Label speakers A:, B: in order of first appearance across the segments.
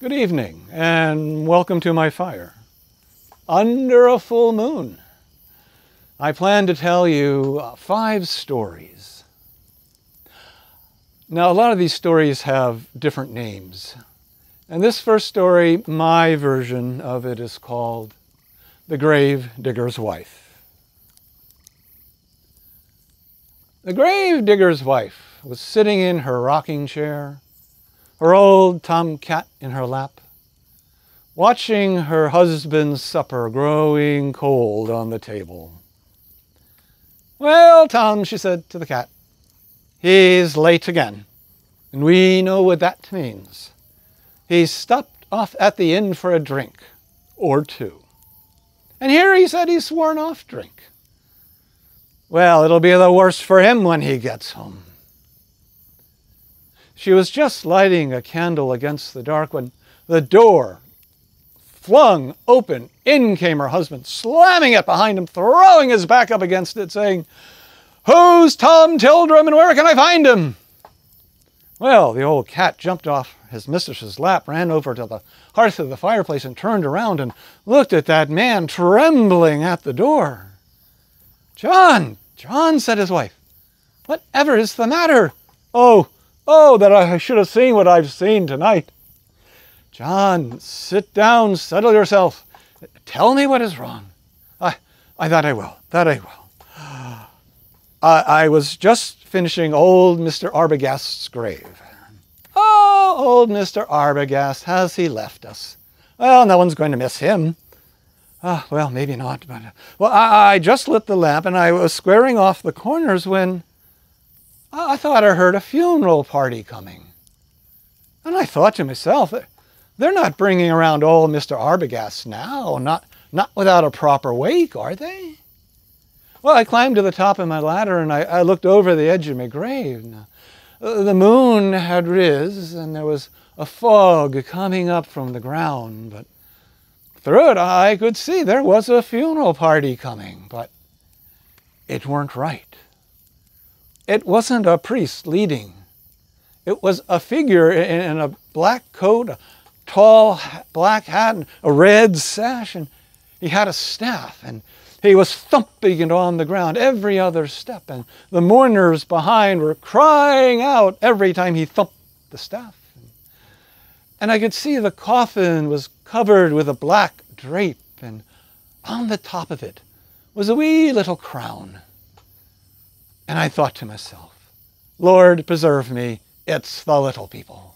A: Good evening, and welcome to my fire. Under a full moon, I plan to tell you five stories. Now, a lot of these stories have different names. And this first story, my version of it, is called The Grave Digger's Wife. The grave digger's wife was sitting in her rocking chair her old tomcat in her lap, watching her husband's supper growing cold on the table. Well, Tom, she said to the cat, he's late again, and we know what that means. He's stopped off at the inn for a drink or two. And here he said he's sworn off drink. Well, it'll be the worse for him when he gets home. She was just lighting a candle against the dark when the door flung open. In came her husband, slamming it behind him, throwing his back up against it, saying, Who's Tom Tildrum and where can I find him? Well, the old cat jumped off his mistress's lap, ran over to the hearth of the fireplace, and turned around and looked at that man trembling at the door. John, John, said his wife, whatever is the matter? Oh, Oh, that I should have seen what I've seen tonight. John, sit down, settle yourself. Tell me what is wrong. I, I thought I will, that I will. I, I was just finishing old Mr. Arbogast's grave. Oh, old Mr. Arbogast, has he left us? Well, no one's going to miss him. Ah, well, maybe not, but well, I, I just lit the lamp and I was squaring off the corners when I thought I heard a funeral party coming. And I thought to myself, they're not bringing around old Mr. Arbogast now, not, not without a proper wake, are they? Well, I climbed to the top of my ladder and I, I looked over the edge of my grave. Uh, the moon had riz and there was a fog coming up from the ground, but through it I could see there was a funeral party coming, but it weren't right. It wasn't a priest leading. It was a figure in a black coat, a tall black hat, and a red sash, and he had a staff, and he was thumping it on the ground every other step, and the mourners behind were crying out every time he thumped the staff. And I could see the coffin was covered with a black drape, and on the top of it was a wee little crown. And I thought to myself, Lord, preserve me, it's the little people.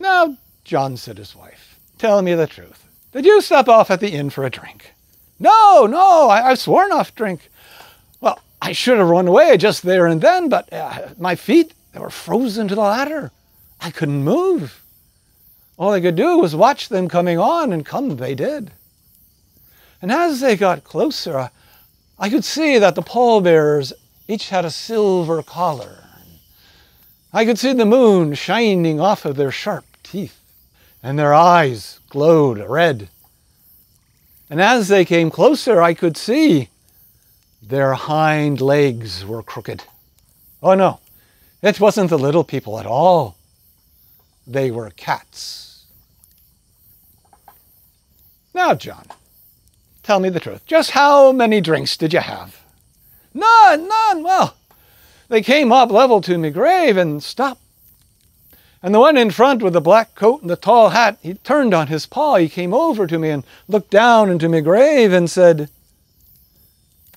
A: Now, John said his wife, tell me the truth. Did you stop off at the inn for a drink? No, no, I, have sworn off drink. Well, I should have run away just there and then, but uh, my feet, they were frozen to the ladder. I couldn't move. All I could do was watch them coming on, and come they did. And as they got closer, I could see that the pallbearers each had a silver collar. I could see the moon shining off of their sharp teeth, and their eyes glowed red. And as they came closer, I could see their hind legs were crooked. Oh no, it wasn't the little people at all. They were cats. Now, John, Tell me the truth. Just how many drinks did you have? None, none. Well, they came up level to me grave and stopped. And the one in front with the black coat and the tall hat, he turned on his paw. He came over to me and looked down into my grave and said,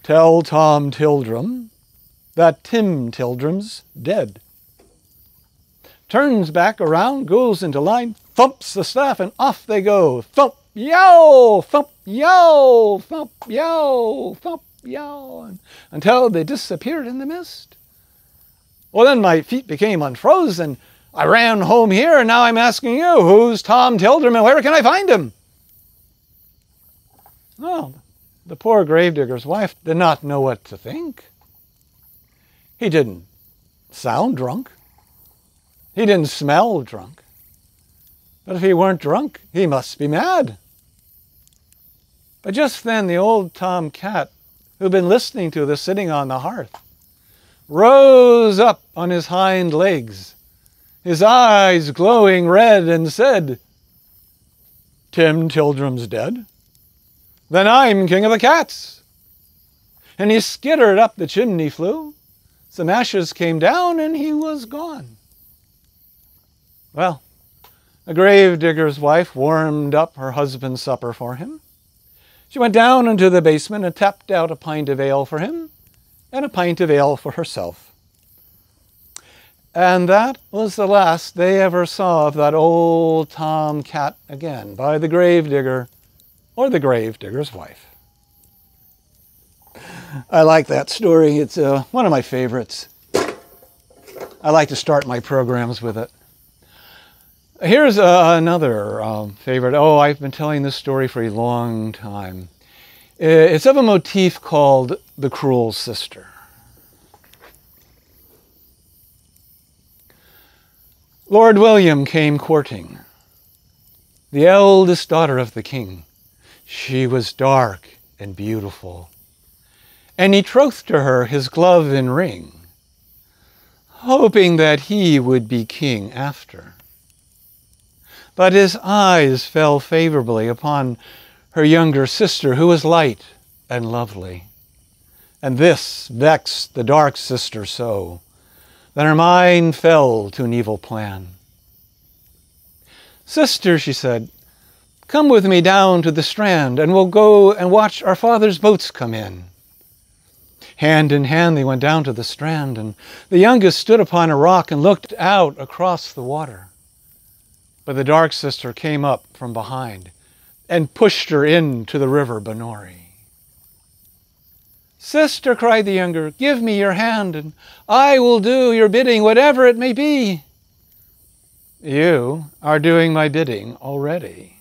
A: Tell Tom Tildrum that Tim Tildrum's dead. Turns back around, goes into line, thumps the staff, and off they go. Thump, yow, thump, yow, thump, yow, thump, yow, until they disappeared in the mist. Well, then my feet became unfrozen. I ran home here, and now I'm asking you, who's Tom Tildrum? Where can I find him? Oh, the poor gravedigger's wife did not know what to think. He didn't sound drunk. He didn't smell drunk. But if he weren't drunk, he must be mad. But just then, the old tom cat, who'd been listening to this sitting on the hearth, rose up on his hind legs. his eyes glowing red, and said, Tim Tildrum's dead? Then I'm king of the cats. And he skittered up the chimney flue. Some ashes came down, and he was gone. Well, the grave digger's wife warmed up her husband's supper for him. She went down into the basement and tapped out a pint of ale for him and a pint of ale for herself. And that was the last they ever saw of that old Tom Cat again by the grave digger or the grave digger's wife. I like that story. It's uh, one of my favorites. I like to start my programs with it. Here's uh, another um, favorite. Oh, I've been telling this story for a long time. It's of a motif called The Cruel Sister. Lord William came courting, the eldest daughter of the king. She was dark and beautiful, and he trothed to her his glove and ring, hoping that he would be king after. But his eyes fell favorably upon her younger sister, who was light and lovely. And this vexed the dark sister so that her mind fell to an evil plan. Sister, she said, come with me down to the strand, and we'll go and watch our father's boats come in. Hand in hand they went down to the strand, and the youngest stood upon a rock and looked out across the water. But the dark sister came up from behind and pushed her into the river Binnorie. Sister, cried the younger, give me your hand, and I will do your bidding, whatever it may be. You are doing my bidding already.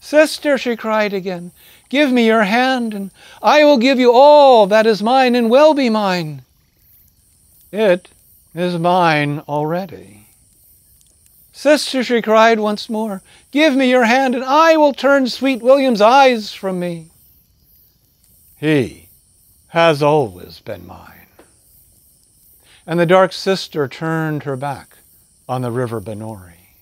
A: Sister, she cried again, give me your hand, and I will give you all that is mine and will be mine. It is mine already. Sister, she cried once more, give me your hand, and I will turn sweet William's eyes from me. He has always been mine. And the dark sister turned her back on the river Binnorie.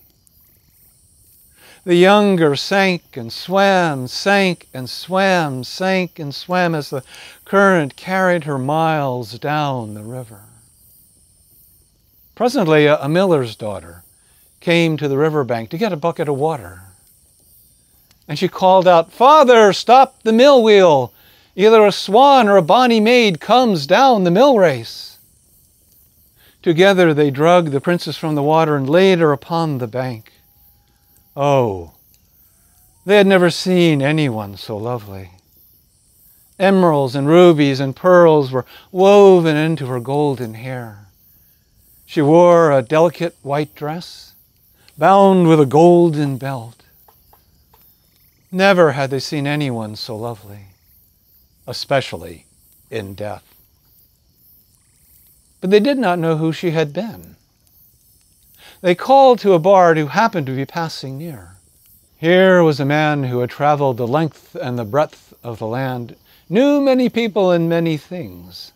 A: The younger sank and swam, sank and swam, sank and swam as the current carried her miles down the river. Presently, a, a miller's daughter came to the riverbank to get a bucket of water. And she called out, Father, stop the mill wheel. Either a swan or a bonny maid comes down the mill race. Together they drug the princess from the water and laid her upon the bank. Oh, they had never seen anyone so lovely. Emeralds and rubies and pearls were woven into her golden hair. She wore a delicate white dress bound with a golden belt. Never had they seen anyone so lovely, especially in death. But they did not know who she had been. They called to a bard who happened to be passing near. Here was a man who had traveled the length and the breadth of the land, knew many people and many things.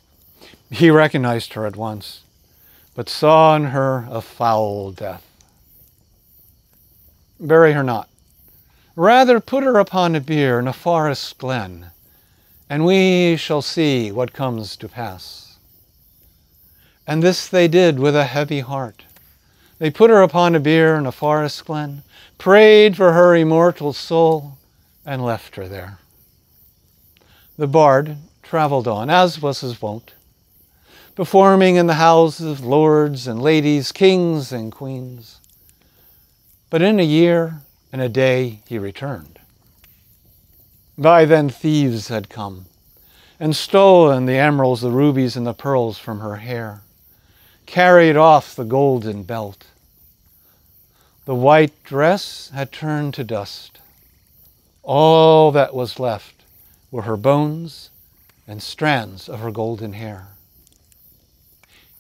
A: He recognized her at once, but saw in her a foul death bury her not. Rather put her upon a bier in a forest glen, and we shall see what comes to pass. And this they did with a heavy heart. They put her upon a bier in a forest glen, prayed for her immortal soul, and left her there. The bard traveled on, as was his wont, performing in the houses of lords and ladies, kings and queens. But in a year and a day he returned. By then thieves had come and stolen the emeralds, the rubies, and the pearls from her hair, carried off the golden belt. The white dress had turned to dust. All that was left were her bones and strands of her golden hair.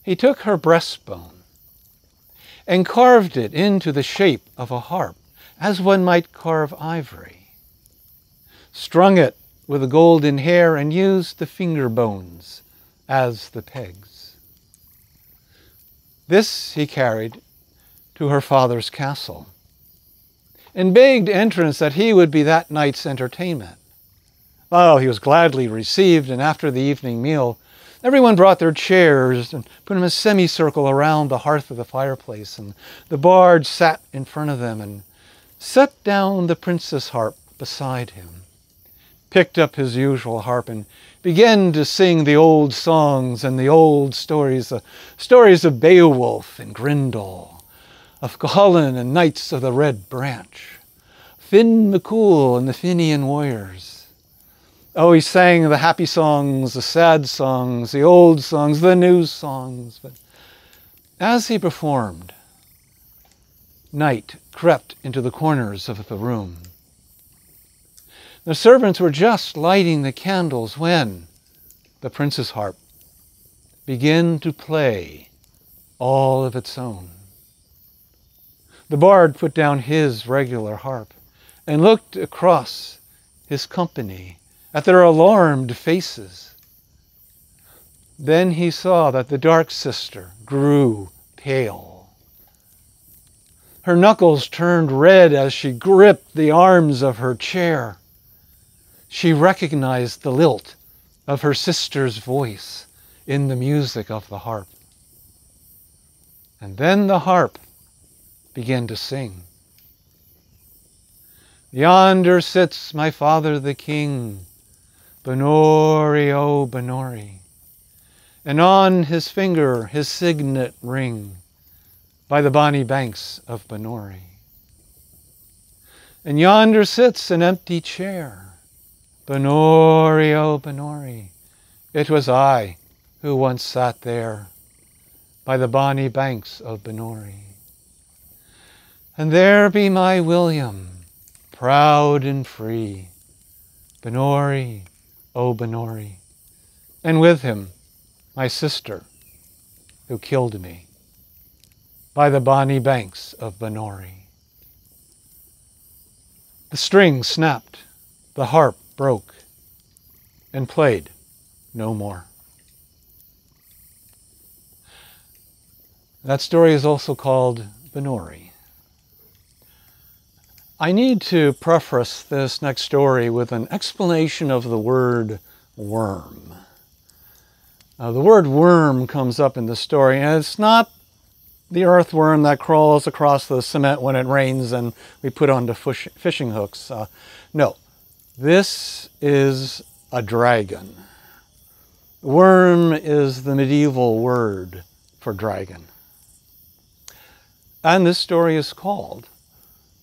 A: He took her breastbone and carved it into the shape of a harp, as one might carve ivory. Strung it with the golden hair and used the finger bones as the pegs. This he carried to her father's castle and begged entrance that he would be that night's entertainment. Well, he was gladly received, and after the evening meal, everyone brought their chairs and put them in a semicircle around the hearth of the fireplace, and the bard sat in front of them and set down the princess harp beside him, picked up his usual harp, and began to sing the old songs and the old stories, the stories of Beowulf and Grendel, of Cuchulainn and Knights of the Red Branch, Finn McCool and the Fenian warriors, Oh, he sang the happy songs, the sad songs, the old songs, the new songs. But as he performed, night crept into the corners of the room. The servants were just lighting the candles when the prince's harp began to play all of its own. The bard put down his regular harp and looked across his company at their alarmed faces. Then he saw that the dark sister grew pale. Her knuckles turned red as she gripped the arms of her chair. She recognized the lilt of her sister's voice in the music of the harp. And then the harp began to sing. Yonder sits my father the king Binnorie, oh Binnorie, and on his finger his signet ring by the bonny banks of Binnorie. And yonder sits an empty chair, Binnorie, oh Binnorie, it was I who once sat there by the bonny banks of Binnorie. And there be my William, proud and free, Binnorie, O Binnorie, and with him my sister who killed me by the bonny banks of Binnorie. The string snapped, the harp broke, and played no more. That story is also called Binnorie. I need to preface this next story with an explanation of the word worm. Uh, the word worm comes up in the story, and it's not the earthworm that crawls across the cement when it rains and we put onto fish, fishing hooks. Uh, no, this is a dragon. Worm is the medieval word for dragon. And this story is called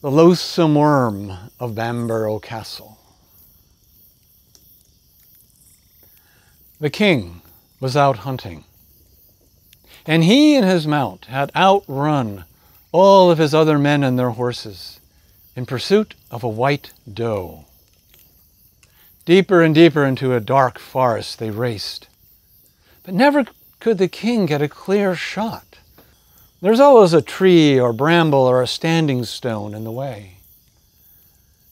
A: the loathsome worm of Bamborough Castle. The king was out hunting, and he and his mount had outrun all of his other men and their horses in pursuit of a white doe. Deeper and deeper into a dark forest they raced, but never could the king get a clear shot. There's always a tree or bramble or a standing stone in the way.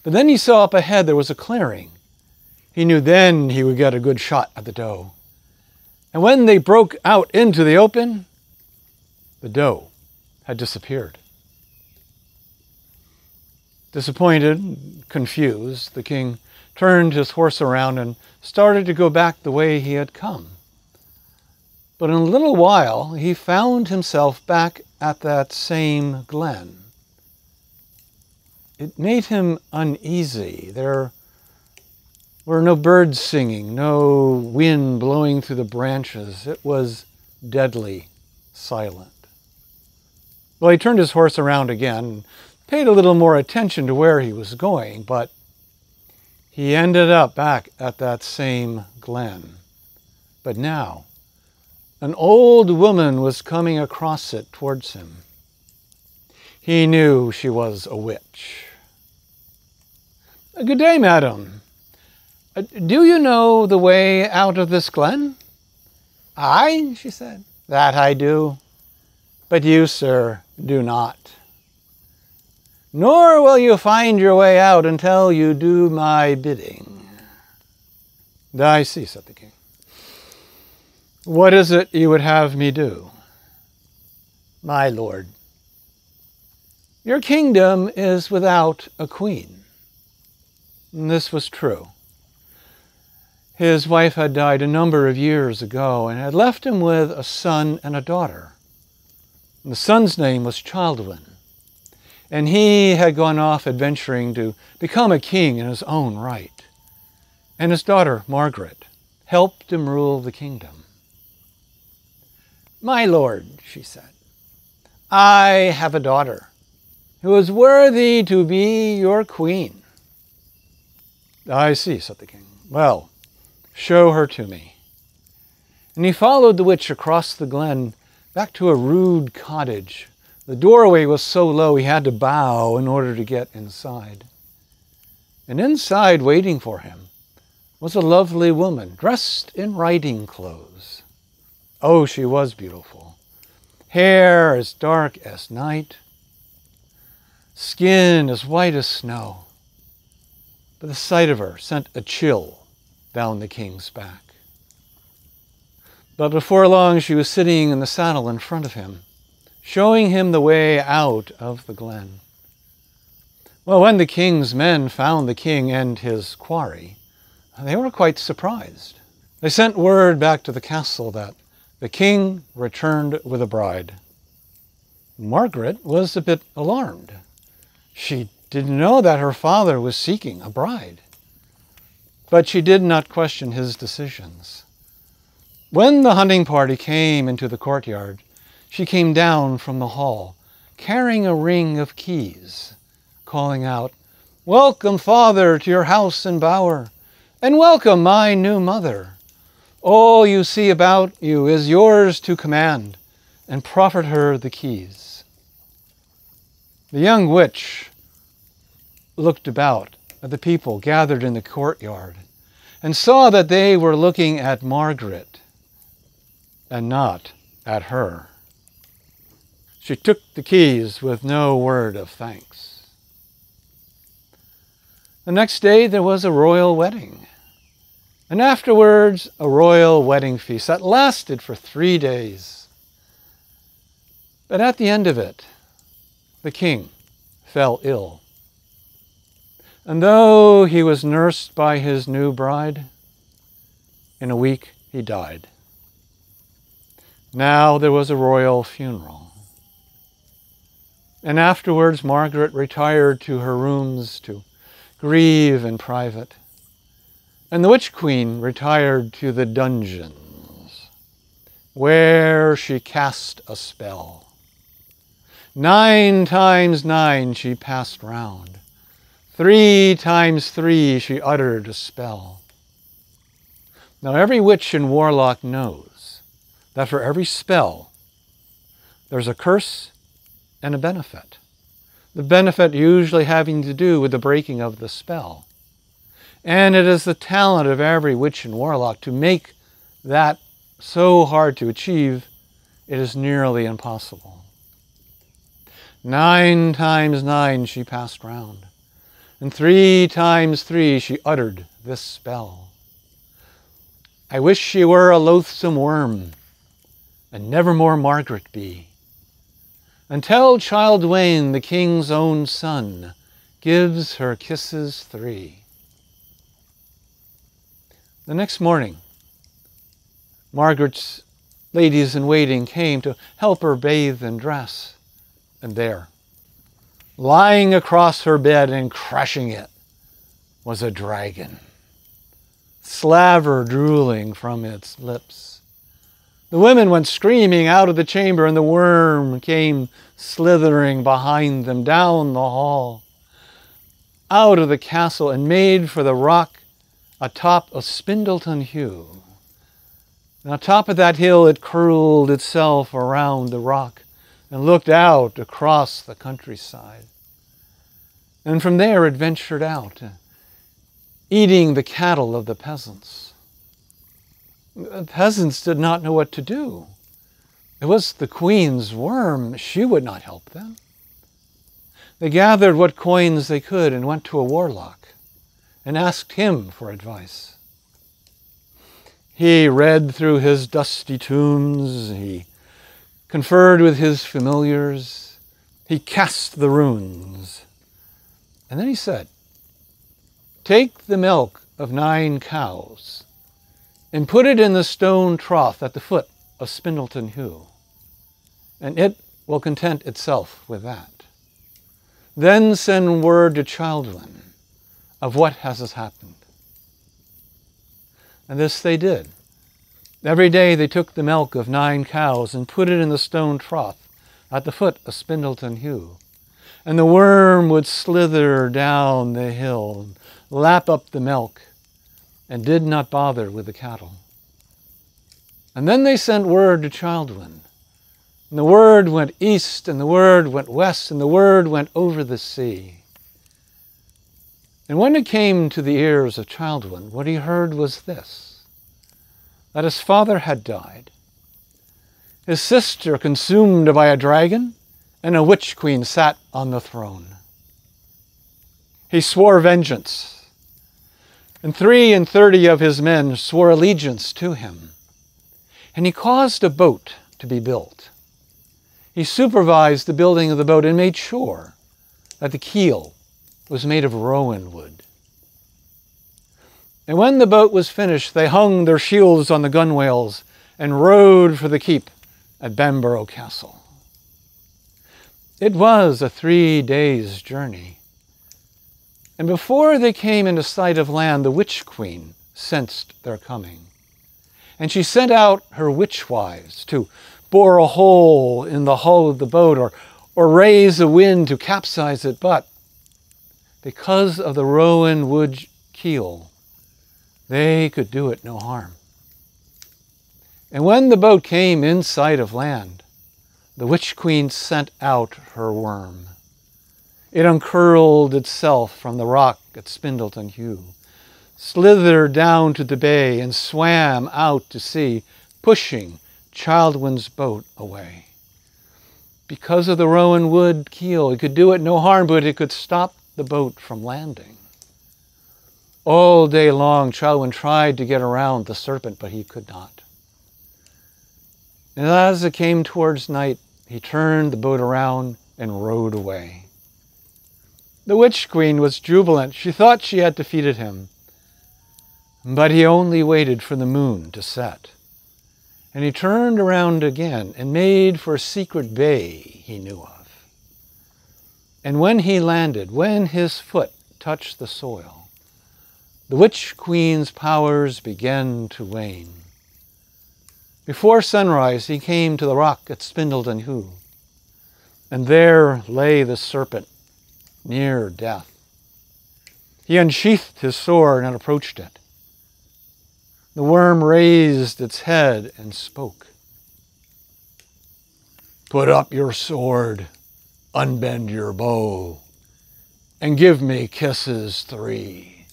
A: But then he saw up ahead there was a clearing. He knew then he would get a good shot at the doe. And when they broke out into the open, the doe had disappeared. Disappointed, confused, the king turned his horse around and started to go back the way he had come. But in a little while, he found himself back at that same glen. It made him uneasy. There were no birds singing, no wind blowing through the branches. It was deadly silent. Well, he turned his horse around again paid a little more attention to where he was going, but he ended up back at that same glen. But now, an old woman was coming across it towards him. He knew she was a witch. Good day, madam. Uh, do you know the way out of this glen? Aye, she said. That I do. But you, sir, do not. Nor will you find your way out until you do my bidding. I see, said the king. What is it you would have me do? My lord, Your kingdom is without a queen. And this was true. His wife had died a number of years ago and had left him with a son and a daughter. And the son's name was Childwin. And he had gone off adventuring to become a king in his own right. And his daughter, Margaret, helped him rule the kingdom. My lord, she said, I have a daughter who is worthy to be your queen. I see, said the king. Well, show her to me. And he followed the witch across the glen back to a rude cottage. The doorway was so low he had to bow in order to get inside. And inside, waiting for him, was a lovely woman dressed in riding clothes. Oh, she was beautiful. Hair as dark as night, skin as white as snow. But the sight of her sent a chill down the king's back. But before long, she was sitting in the saddle in front of him, showing him the way out of the glen. Well, when the king's men found the king and his quarry, they were quite surprised. They sent word back to the castle that the king returned with a bride. Margaret was a bit alarmed. She didn't know that her father was seeking a bride. But she did not question his decisions. When the hunting party came into the courtyard, she came down from the hall, carrying a ring of keys, calling out, Welcome, father, to your house and bower, and welcome, my new mother. All you see about you is yours to command, and proffered her the keys. The young witch looked about at the people gathered in the courtyard and saw that they were looking at Margaret and not at her. She took the keys with no word of thanks. The next day there was a royal wedding, and afterwards a royal wedding feast that lasted for three days. But at the end of it, the king, fell ill. And though he was nursed by his new bride, in a week he died. Now there was a royal funeral. And afterwards, Margaret retired to her rooms to grieve in private. And the witch queen retired to the dungeons, where she cast a spell. Nine times nine she passed round. Three times three she uttered a spell. Now every witch and warlock knows that for every spell there's a curse and a benefit. The benefit usually having to do with the breaking of the spell. And it is the talent of every witch and warlock to make that so hard to achieve, it is nearly impossible. Nine times nine she passed round, and three times three she uttered this spell. I wish she were a loathsome worm, and never more Margaret be, until Childwain, the king's own son, gives her kisses three. The next morning, Margaret's ladies in waiting came to help her bathe and dress and there, lying across her bed and crushing it, was a dragon, slaver drooling from its lips. The women went screaming out of the chamber, and the worm came slithering behind them down the hall, out of the castle, and made for the rock atop of Spindleton Heugh. And on top of that hill, it curled itself around the rock and looked out across the countryside. And from there it ventured out, eating the cattle of the peasants. The peasants did not know what to do. It was the queen's worm. She would not help them. They gathered what coins they could and went to a warlock and asked him for advice. He read through his dusty tomes. He conferred with his familiars, He cast the runes. And then he said, Take the milk of nine cows and put it in the stone trough at the foot of Spindleton Heugh, and it will content itself with that. Then send word to Childwin of what has happened. And this they did. Every day they took the milk of nine cows and put it in the stone trough at the foot of Spindleton Heugh. And the worm would slither down the hill, and lap up the milk, and did not bother with the cattle. And then they sent word to Childwin. And the word went east, and the word went west, and the word went over the sea. And when it came to the ears of Childwin, what he heard was this that his father had died, his sister consumed by a dragon, and a witch queen sat on the throne. He swore vengeance, and three and thirty of his men swore allegiance to him. And he caused a boat to be built. He supervised the building of the boat and made sure that the keel was made of rowan wood. And when the boat was finished, they hung their shields on the gunwales and rowed for the keep at Bamborough Castle. It was a three days' journey. And before they came into sight of land, the witch queen sensed their coming. And she sent out her witch wives to bore a hole in the hull of the boat or, or raise a wind to capsize it. But because of the rowan wood keel, they could do it no harm. And when the boat came in sight of land, the witch queen sent out her worm. It uncurled itself from the rock at Spindleton Heugh, slithered down to the bay, and swam out to sea, pushing Childwin's boat away. Because of the rowan wood keel, it could do it no harm, but it could stop the boat from landing. All day long, Childwin tried to get around the serpent, but he could not. And as it came towards night, he turned the boat around and rowed away. The witch queen was jubilant. She thought she had defeated him. But he only waited for the moon to set. And he turned around again and made for a secret bay he knew of. And when he landed, when his foot touched the soil, the witch queen's powers began to wane. Before sunrise, he came to the rock at Spindleton Heugh, and there lay the serpent near death. He unsheathed his sword and approached it. The worm raised its head and spoke. Put up your sword, unbend your bow, and give me kisses three.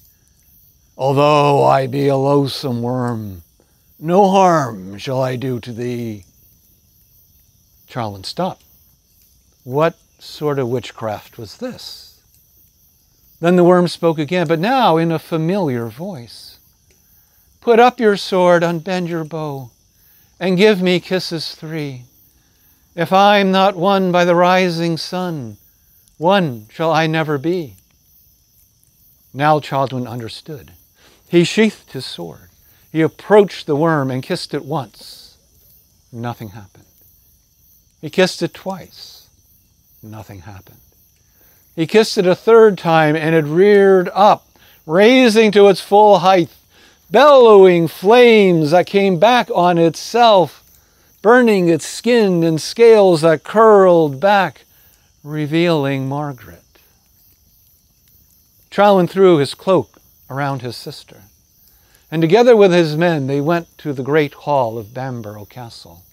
A: Although I be a loathsome worm, no harm shall I do to thee. Childwin stopped. What sort of witchcraft was this? Then the worm spoke again, but now in a familiar voice. Put up your sword, unbend your bow, and give me kisses three. If I'm not won by the rising sun, one shall I never be. Now Childwin understood. He sheathed his sword. He approached the worm and kissed it once. Nothing happened. He kissed it twice. Nothing happened. He kissed it a third time and it reared up, raising to its full height, bellowing flames that came back on itself, burning its skin and scales that curled back, revealing Margaret. Childwin threw his cloak around his sister. And together with his men, they went to the great hall of Bamborough Castle.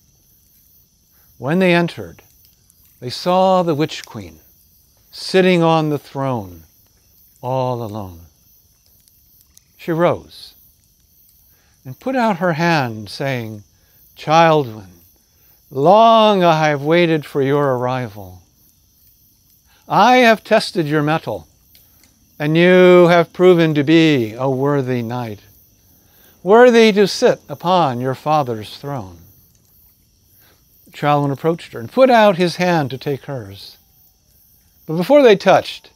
A: When they entered, they saw the witch queen sitting on the throne, all alone. She rose and put out her hand, saying, Childwin, long I have waited for your arrival. I have tested your mettle and you have proven to be a worthy knight, worthy to sit upon your father's throne. Childwin approached her and put out his hand to take hers. But before they touched,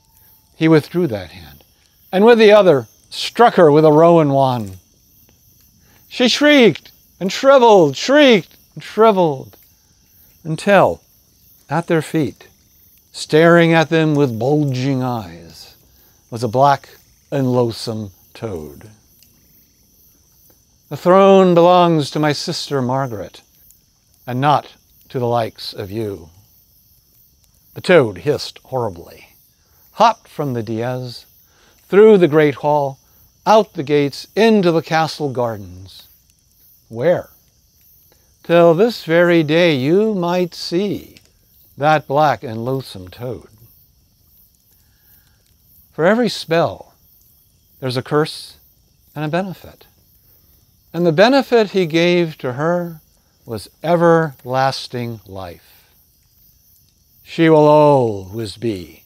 A: he withdrew that hand, and with the other struck her with a rowan wand. She shrieked and shriveled, shrieked and shriveled, until at their feet, staring at them with bulging eyes, was a black and loathsome toad. The throne belongs to my sister Margaret, and not to the likes of you. The toad hissed horribly, hopped from the dais, through the great hall, out the gates, into the castle gardens. Where? Till this very day you might see that black and loathsome toad. For every spell, there's a curse and a benefit. And the benefit he gave to her was everlasting life. She will always be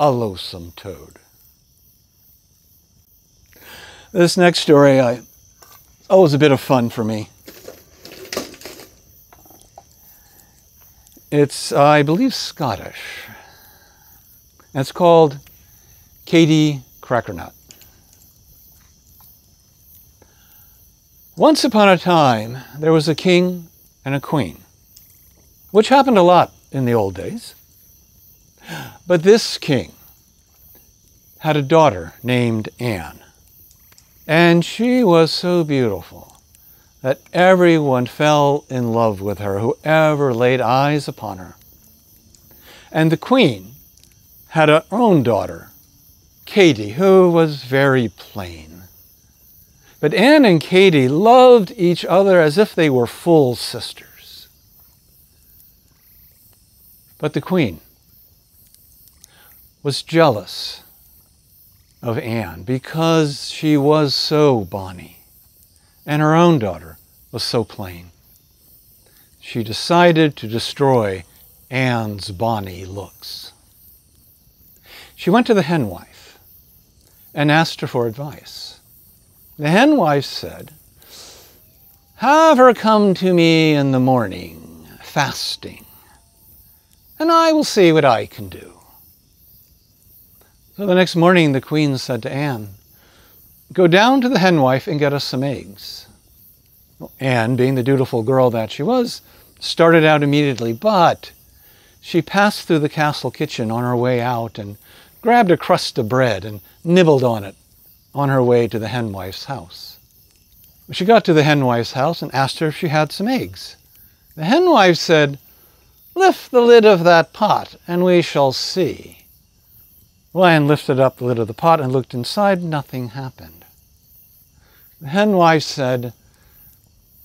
A: a loathsome toad. This next story, I, oh, was a bit of fun for me. It's, uh, I believe, Scottish. And it's called Katie Crackernut. Once upon a time, there was a king and a queen, which happened a lot in the old days. But this king had a daughter named Anne, and she was so beautiful that everyone fell in love with her, whoever laid eyes upon her. And the queen had her own daughter, Katie, who was very plain. But Anne and Katie loved each other as if they were full sisters. But the queen was jealous of Anne because she was so bonny and her own daughter was so plain. She decided to destroy Anne's bonny looks. She went to the henwife and asked her for advice. The henwife said, Have her come to me in the morning, fasting, and I will see what I can do. So the next morning the queen said to Anne, Go down to the henwife and get us some eggs. Anne, being the dutiful girl that she was, started out immediately, but she passed through the castle kitchen on her way out and grabbed a crust of bread and nibbled on it on her way to the henwife's house. She got to the henwife's house and asked her if she had some eggs. The henwife said, Lift the lid of that pot, and we shall see. Lion lifted up the lid of the pot and looked inside. Nothing happened. The henwife said,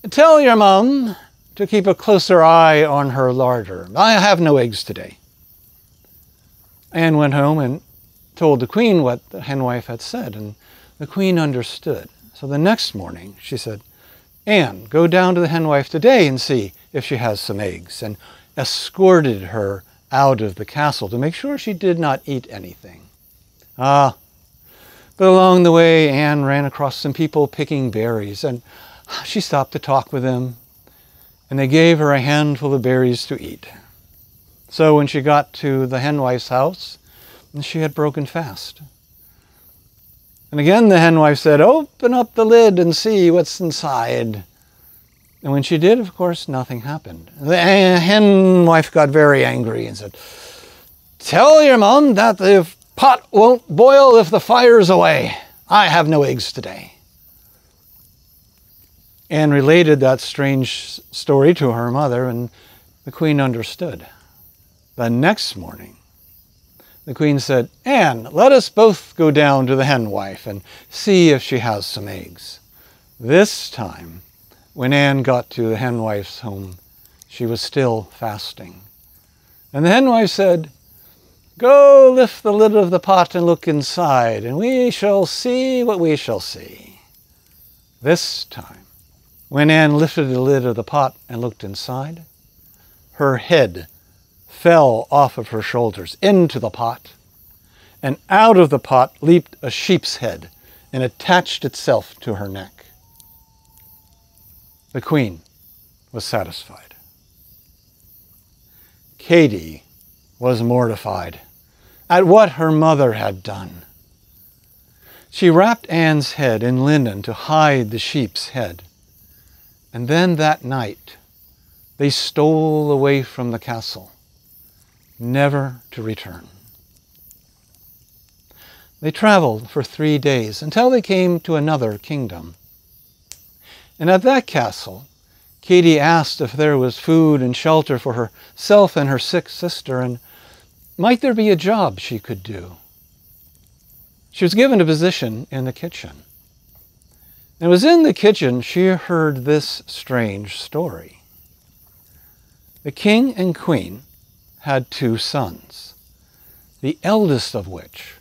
A: Tell your mum to keep a closer eye on her larder. I have no eggs today. Anne went home and told the queen what the henwife had said, and the queen understood. So the next morning she said, Anne, go down to the henwife today and see if she has some eggs, and escorted her out of the castle to make sure she did not eat anything. Ah, but along the way, Anne ran across some people picking berries, and she stopped to talk with them, and they gave her a handful of berries to eat. So when she got to the henwife's house, she had broken fast. And again the henwife said, Open up the lid and see what's inside. And when she did, of course, nothing happened. The henwife got very angry and said, Tell your mom that the pot won't boil if the fire's away. I have no eggs today. Anne related that strange story to her mother, and the queen understood. The next morning, the queen said, Anne, let us both go down to the henwife and see if she has some eggs. This time, when Anne got to the henwife's home, she was still fasting. And the henwife said, Go lift the lid of the pot and look inside, and we shall see what we shall see. This time, when Anne lifted the lid of the pot and looked inside, her head fell off of her shoulders into the pot, and out of the pot leaped a sheep's head and attached itself to her neck. The queen was satisfied. Katie was mortified. At what her mother had done. She wrapped Anne's head in linen to hide the sheep's head. And then that night, they stole away from the castle, never to return. They traveled for three days until they came to another kingdom. And at that castle, Katy asked if there was food and shelter for herself and her sick sister, and might there be a job she could do. She was given a position in the kitchen. And it was in the kitchen she heard this strange story. The king and queen had two sons, the eldest of which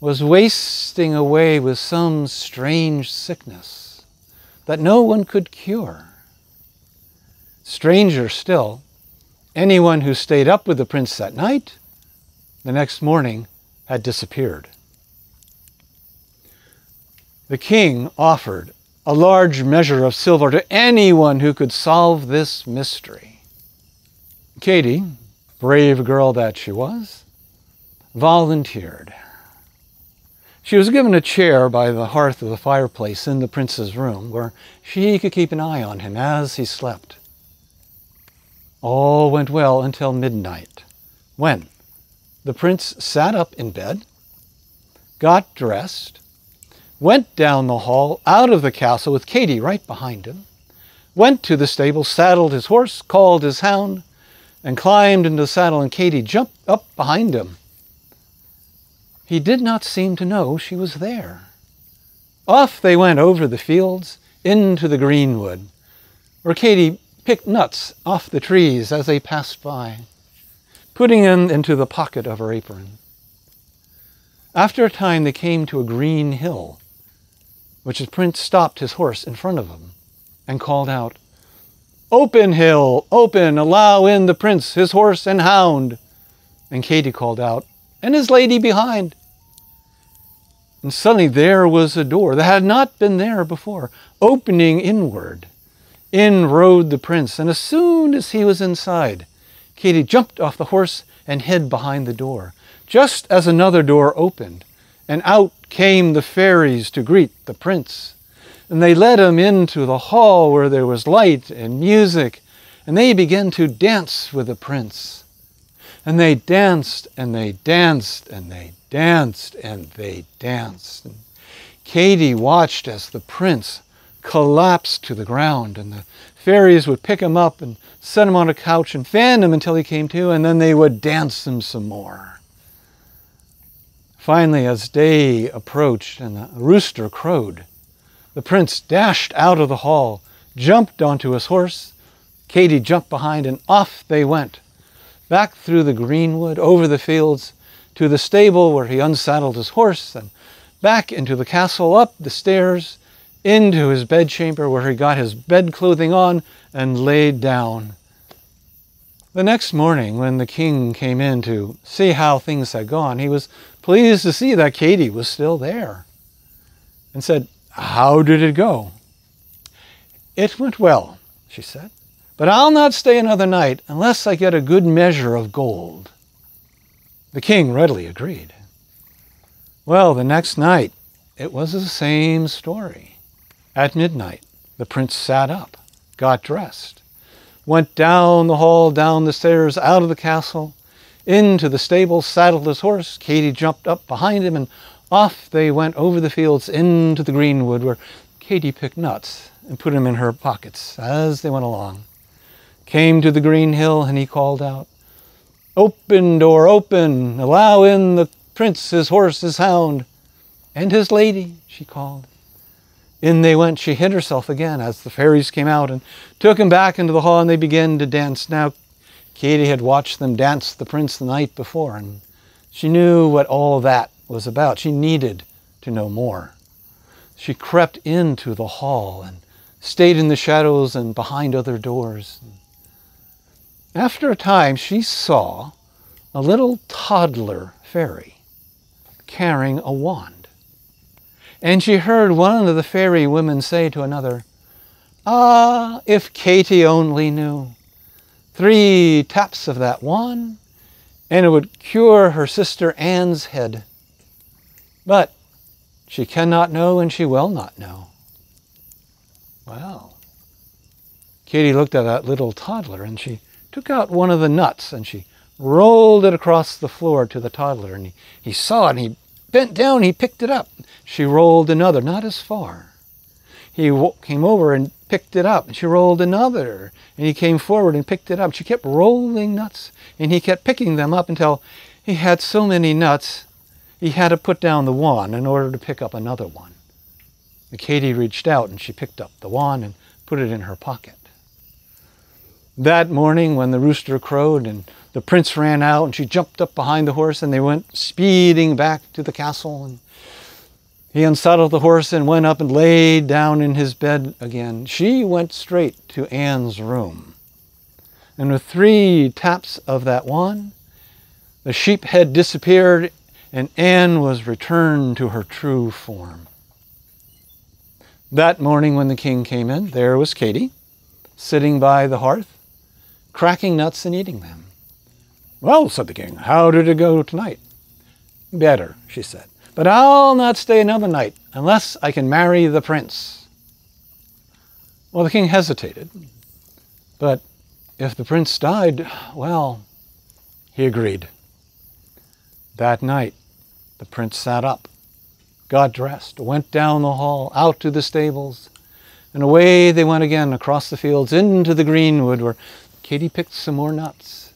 A: was wasting away with some strange sickness that no one could cure. Stranger still, anyone who stayed up with the prince that night, the next morning had disappeared the king offered a large measure of silver to anyone who could solve this mystery. Katy, brave girl that she was, volunteered. She was given a chair by the hearth of the fireplace in the prince's room where she could keep an eye on him as he slept. All went well until midnight, when the prince sat up in bed, got dressed, went down the hall out of the castle with Katy right behind him, went to the stable, saddled his horse, called his hound, and climbed into the saddle, and Katy jumped up behind him. He did not seem to know she was there. Off they went over the fields into the greenwood, where Katy picked nuts off the trees as they passed by, putting them into the pocket of her apron. After a time, they came to a green hill which the prince stopped his horse in front of him and called out, Open, hill, open, allow in the prince, his horse and hound. And Katy called out, And his lady behind. And suddenly there was a door that had not been there before, opening inward. In rode the prince, and as soon as he was inside, Katy jumped off the horse and hid behind the door, just as another door opened, and out came the fairies to greet the prince. And they led him into the hall where there was light and music, and they began to dance with the prince. And they danced and they danced and they danced and they danced. And watched as the prince collapsed to the ground, and the fairies would pick him up and set him on a couch and fan him until he came to, and then they would dance him some more. Finally, as day approached and the rooster crowed, the prince dashed out of the hall, jumped onto his horse. Katy jumped behind, and off they went, back through the greenwood, over the fields, to the stable where he unsaddled his horse, and back into the castle, up the stairs, into his bedchamber where he got his bed clothing on and laid down. The next morning, when the king came in to see how things had gone, he was pleased to see that Katy was still there and said, How did it go? It went well, she said, but I'll not stay another night unless I get a good measure of gold. The king readily agreed. Well, the next night, it was the same story. At midnight, the prince sat up, got dressed, went down the hall, down the stairs, out of the castle, into the stable, saddled his horse. Katy jumped up behind him, and off they went over the fields into the greenwood, where Katy picked nuts and put them in her pockets as they went along. Came to the green hill, and he called out, Open, door, open, allow in the prince, his horse, his hound, and his lady, she called. In they went. She hid herself again as the fairies came out and took him back into the hall, and they began to dance. Now Katy had watched them dance the prince the night before, and she knew what all that was about. She needed to know more. She crept into the hall and stayed in the shadows and behind other doors. After a time, she saw a little toddler fairy carrying a wand. And she heard one of the fairy women say to another, Ah, if Katy only knew. Three taps of that wand, and it would cure her sister Anne's head. But she cannot know and she will not know. Well, Katie looked at that little toddler and she took out one of the nuts and she rolled it across the floor to the toddler. And he, he saw it and he bent down, he picked it up. She rolled another, not as far. He came over and picked it up, and she rolled another. And he came forward and picked it up. She kept rolling nuts, and he kept picking them up until he had so many nuts, he had to put down the one in order to pick up another one. And Katie reached out and she picked up the one and put it in her pocket. That morning, when the rooster crowed and the prince ran out and she jumped up behind the horse and they went speeding back to the castle and he unsaddled the horse and went up and laid down in his bed again. She went straight to Anne's room. And with three taps of that wand, the sheep head disappeared and Anne was returned to her true form. That morning, when the king came in, there was Katie, sitting by the hearth, cracking nuts and eating them. Well, said the king, how did it go tonight? Better, she said. But I'll not stay another night unless I can marry the prince. Well, the king hesitated. But if the prince died, well, he agreed. That night, the prince sat up, got dressed, went down the hall, out to the stables, and away they went again across the fields into the greenwood where Katie picked some more nuts.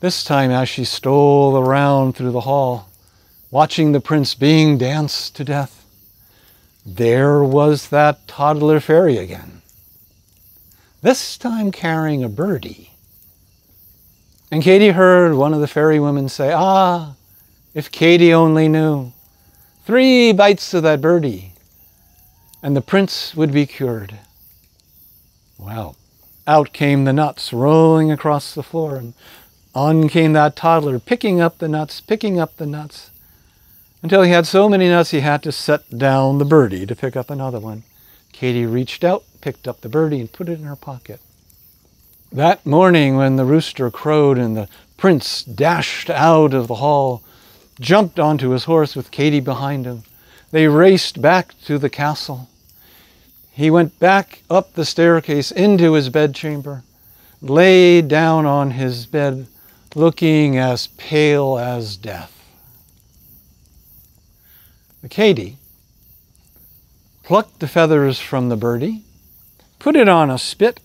A: This time, as she stole around through the hall, watching the prince being danced to death, there was that toddler fairy again. This time carrying a birdie. And Katie heard one of the fairy women say, Ah, if Katie only knew. Three bites of that birdie, and the prince would be cured. Well, out came the nuts rolling across the floor, and on came that toddler, picking up the nuts, picking up the nuts, until he had so many nuts he had to set down the birdie to pick up another one. Katie reached out, picked up the birdie, and put it in her pocket. That morning, when the rooster crowed and the prince dashed out of the hall, jumped onto his horse with Katie behind him, they raced back to the castle. He went back up the staircase into his bedchamber, lay down on his bed, looking as pale as death. The plucked the feathers from the birdie, put it on a spit,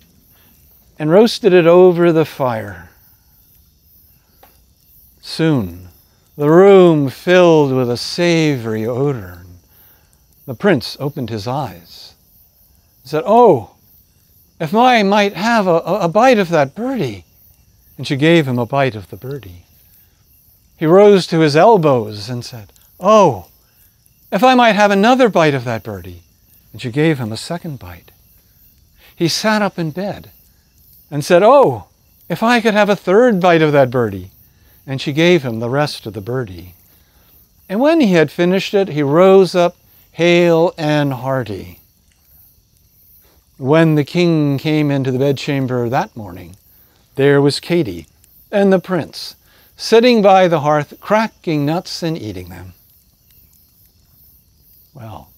A: and roasted it over the fire. Soon, the room filled with a savory odor. The prince opened his eyes and said, Oh, if I might have a, a bite of that birdie and she gave him a bite of the birdie. He rose to his elbows and said, Oh, if I might have another bite of that birdie. And she gave him a second bite. He sat up in bed and said, Oh, if I could have a third bite of that birdie. And she gave him the rest of the birdie. And when he had finished it, he rose up, hale and hearty. When the king came into the bedchamber that morning, there was Katie and the prince sitting by the hearth, cracking nuts and eating them. Well,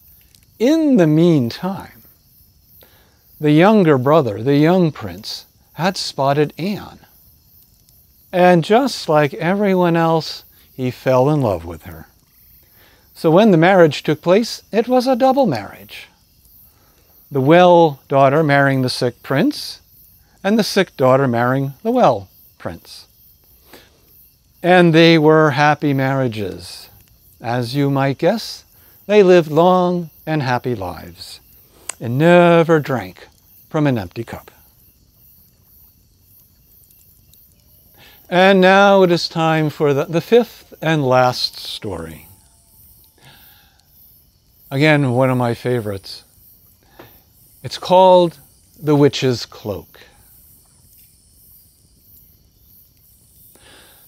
A: in the meantime, the younger brother, the young prince, had spotted Anne. And just like everyone else, he fell in love with her. So when the marriage took place, it was a double marriage. The well daughter marrying the sick prince, and the sick daughter marrying the well prince. And they were happy marriages. As you might guess, they lived long and happy lives and never drank from an empty cup. And now it is time for the, the fifth and last story. Again, one of my favorites. It's called The Witch's Cloak.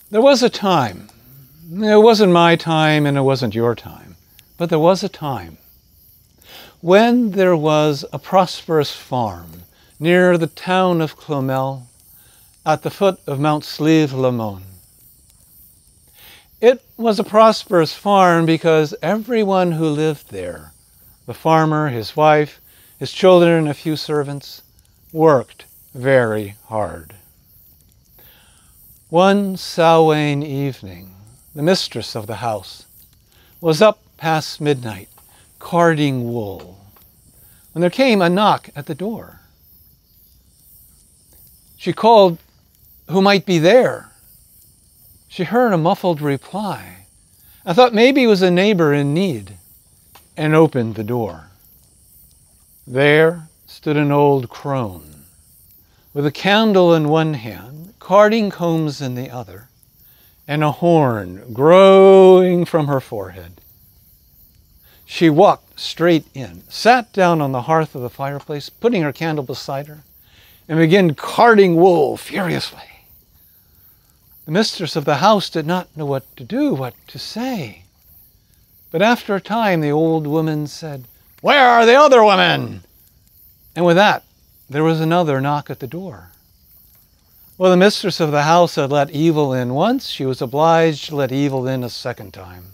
A: There was a time, it wasn't my time and it wasn't your time, but there was a time when there was a prosperous farm near the town of Clonmel, at the foot of Mount Slievenamon. It was a prosperous farm because everyone who lived there, the farmer, his wife, his children, and a few servants, worked very hard. One Samhain evening, the mistress of the house was up past midnight carding wool when there came a knock at the door. She called who might be there. She heard a muffled reply. I thought maybe it was a neighbor in need and opened the door. There stood an old crone with a candle in one hand, carding combs in the other, and a horn growing from her forehead. She walked straight in, sat down on the hearth of the fireplace, putting her candle beside her, and began carding wool furiously. The mistress of the house did not know what to do, what to say. But after a time, the old woman said, Where are the other women? And with that, there was another knock at the door. Well, the mistress of the house had let evil in once. She was obliged to let evil in a second time.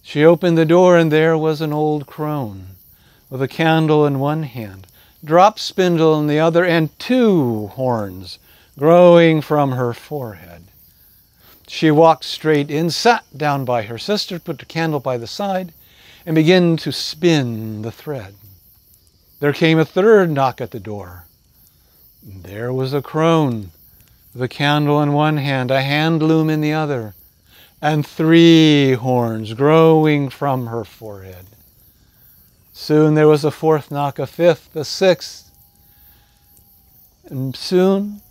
A: She opened the door, and there was an old crone with a candle in one hand, drop spindle in the other, and two horns growing from her forehead. She walked straight in, sat down by her sister, put the candle by the side, and began to spin the thread. There came a third knock at the door. There was a crone a candle in one hand, a hand loom in the other, and three horns growing from her forehead. Soon there was a fourth knock, a fifth, a sixth, and soon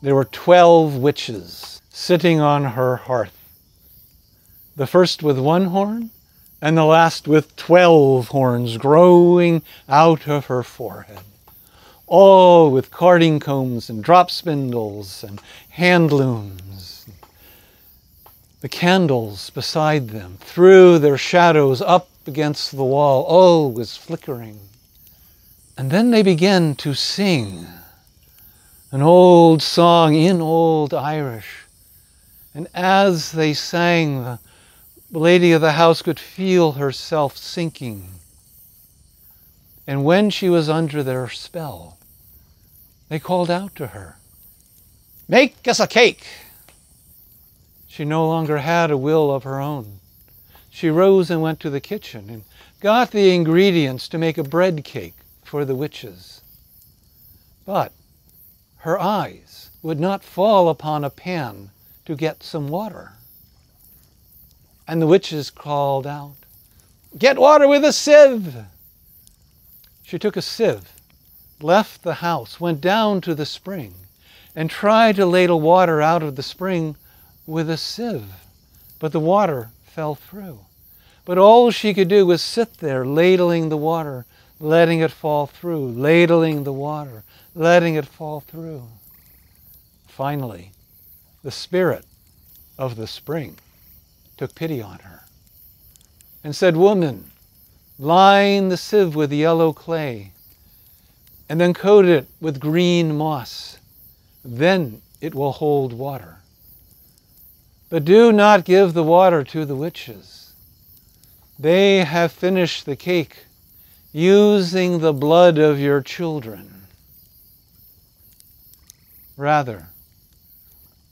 A: there were twelve witches sitting on her hearth, the first with one horn, and the last with twelve horns growing out of her forehead, all with carding combs and drop spindles and hand looms. The candles beside them threw their shadows up against the wall, all was flickering. And then they began to sing an old song in Old Irish. And as they sang, the lady of the house could feel herself sinking. And when she was under their spell, they called out to her, Make us a cake! She no longer had a will of her own. She rose and went to the kitchen and got the ingredients to make a bread cake for the witches. But her eyes would not fall upon a pan to get some water. And the witches called out, Get water with a sieve! She took a sieve, left the house, went down to the spring, and tried to ladle water out of the spring with a sieve. But the water fell through. But all she could do was sit there, ladling the water, letting it fall through, ladling the water, letting it fall through. Finally, the spirit of the spring took pity on her and said, Woman, line the sieve with yellow clay and then coat it with green moss. Then it will hold water. But do not give the water to the witches. They have finished the cake using the blood of your children. Rather,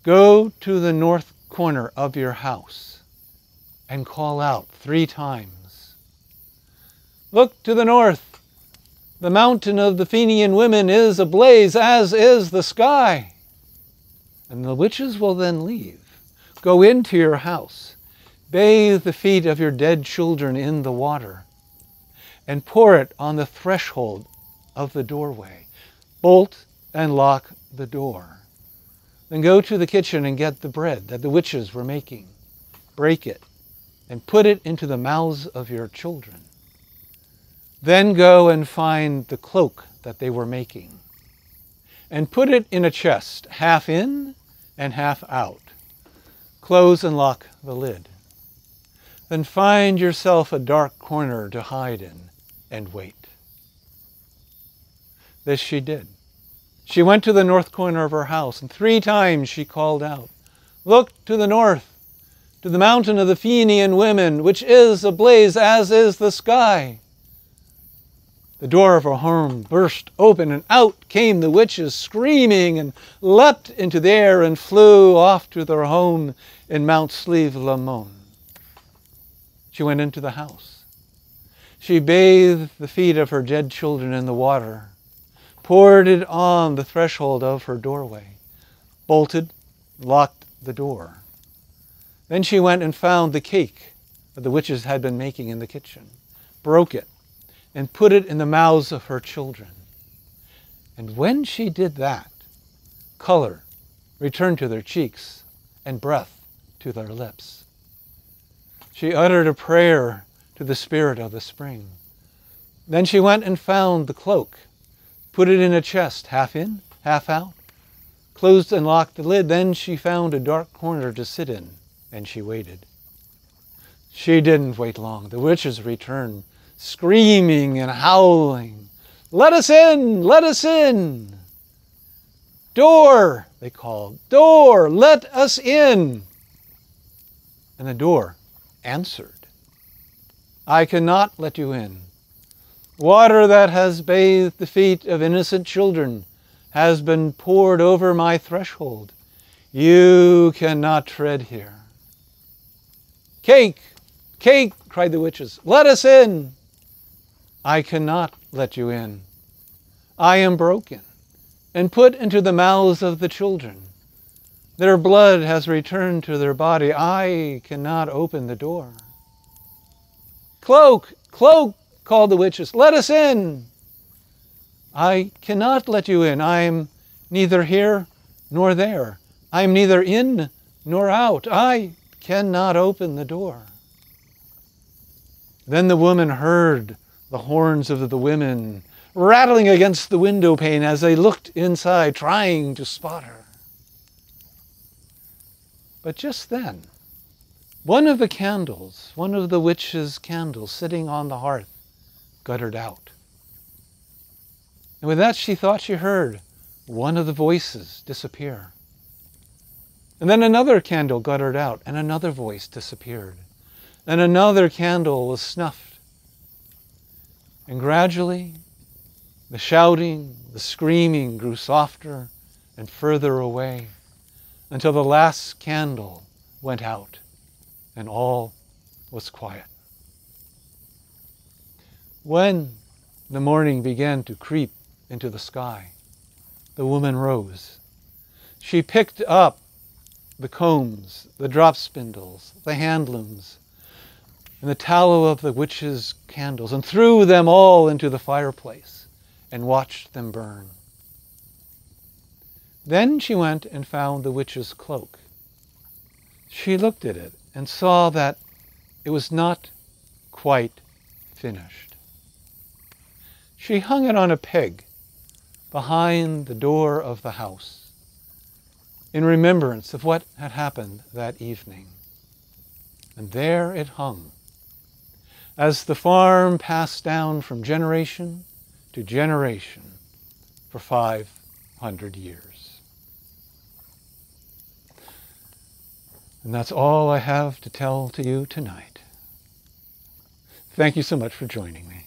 A: go to the north corner of your house and call out three times. Look to the north. The mountain of the Fenian women is ablaze, as is the sky. And the witches will then leave. Go into your house, bathe the feet of your dead children in the water, and pour it on the threshold of the doorway. Bolt and lock the door. Then go to the kitchen and get the bread that the witches were making. Break it and put it into the mouths of your children. Then go and find the cloak that they were making and put it in a chest, half in and half out. Close and lock the lid. Then find yourself a dark corner to hide in and wait. This she did She went to the north corner of her house, and three times she called out, Look to the north, to the mountain of the Fenian women, which is ablaze as is the sky. The door of her home burst open, and out came the witches, screaming, and leapt into the air and flew off to their home in Mount Slievenamon. She went into the house. She bathed the feet of her dead children in the water, poured it on the threshold of her doorway, bolted, locked the door. Then she went and found the cake that the witches had been making in the kitchen, broke it, and put it in the mouths of her children. And when she did that, color returned to their cheeks and breath to their lips. She uttered a prayer to the spirit of the spring. Then she went and found the cloak, put it in a chest, half in, half out, closed and locked the lid. Then she found a dark corner to sit in, and she waited. She didn't wait long. The witches returned, screaming and howling. Let us in! Let us in! Door, they called. Door, let us in! And the door answered, I cannot let you in. Water that has bathed the feet of innocent children has been poured over my threshold. You cannot tread here. Cake, cake, cried the witches, let us in. I cannot let you in. I am broken and put into the mouths of the children. Their blood has returned to their body. I cannot open the door. Cloak, cloak, called the witches, let us in. I cannot let you in. I am neither here nor there. I am neither in nor out. I cannot open the door. Then the woman heard the horns of the women rattling against the window pane as they looked inside, trying to spot her. But just then, one of the candles, one of the witch's candles sitting on the hearth, guttered out. And with that, she thought she heard one of the voices disappear. And then another candle guttered out, and another voice disappeared. And another candle was snuffed. And gradually, the shouting, the screaming grew softer and further away until the last candle went out and all was quiet. When the morning began to creep into the sky, the woman rose. She picked up the combs, the drop spindles, the hand looms, and the tallow of the witches' candles, and threw them all into the fireplace and watched them burn. Then she went and found the witch's cloak. She looked at it and saw that it was not quite finished. She hung it on a peg behind the door of the house in remembrance of what had happened that evening. And there it hung as the farm passed down from generation to generation for 500 years. And that's all I have to tell to you tonight. Thank you so much for joining me.